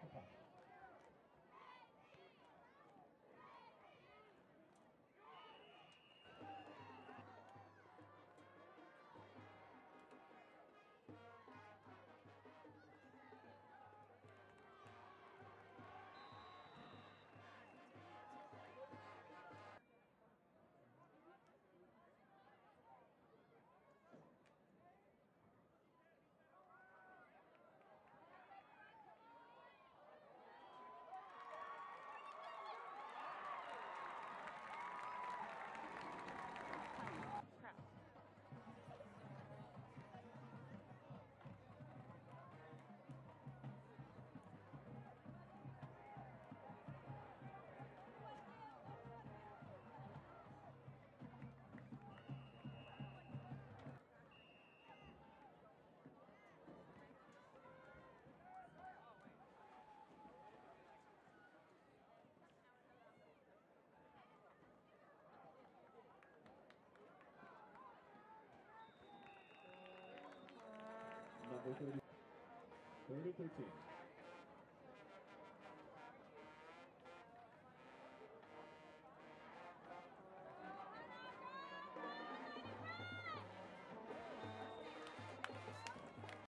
start Number 30. Third and 13.